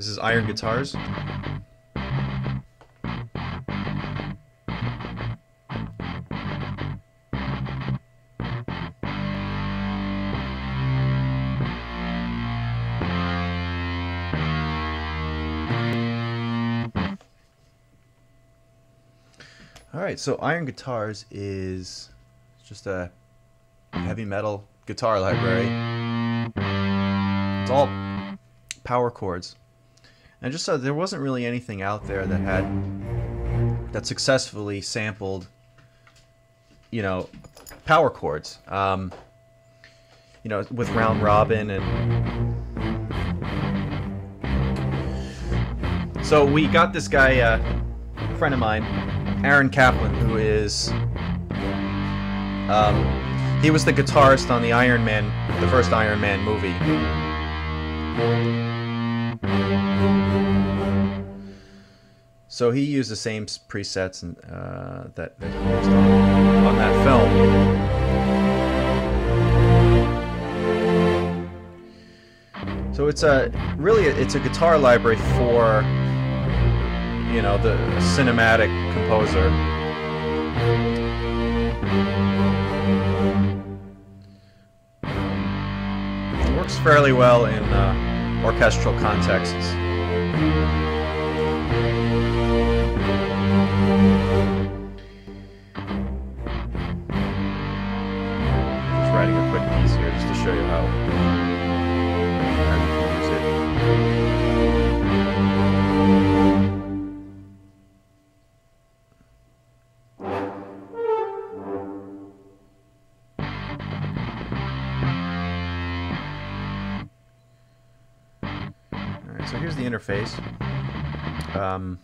This is Iron Guitars. All right, so Iron Guitars is just a heavy metal guitar library. It's all power chords. And just so there wasn't really anything out there that had that successfully sampled, you know, power chords. Um, you know, with round robin and so we got this guy, uh, friend of mine, Aaron Kaplan, who is um, he was the guitarist on the Iron Man, the first Iron Man movie. So he used the same presets and, uh, that, that he used on, on that film. So it's a really it's a guitar library for you know the cinematic composer. It works fairly well in uh, orchestral contexts. So here's the interface. Um,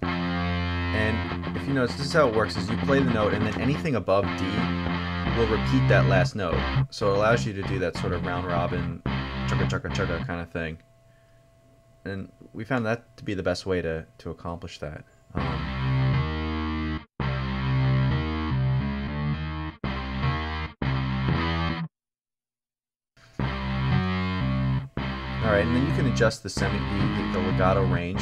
and if you notice, this is how it works, is you play the note, and then anything above D will repeat that last note. So it allows you to do that sort of round robin, chugga chugga chugga kind of thing. And we found that to be the best way to, to accomplish that. Um, All right, and then you can adjust the semi the, the legato range.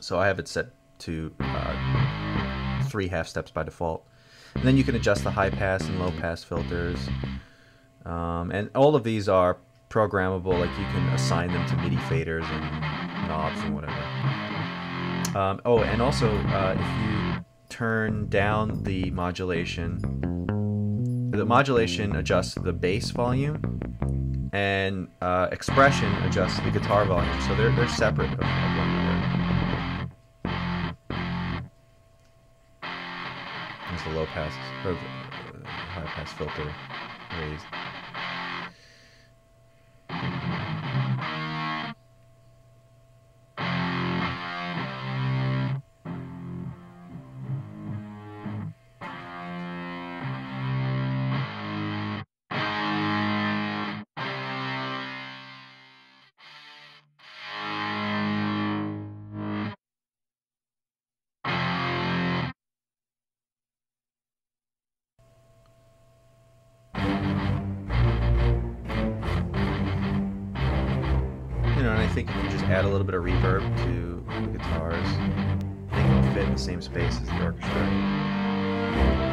So I have it set to uh, three half steps by default. And then you can adjust the high pass and low pass filters. Um, and all of these are programmable, like you can assign them to MIDI faders and knobs and whatever. Um, oh, and also uh, if you turn down the modulation, the modulation adjusts the bass volume and uh, expression adjusts the guitar volume, so they're they're separate of, of one another. The low pass or uh, high pass filter raised. Think if you just add a little bit of reverb to the guitars, they can fit in the same space as the orchestra.